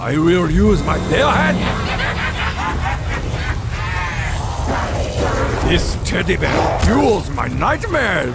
I will use my tail hand. This teddy bear fuels my nightmares.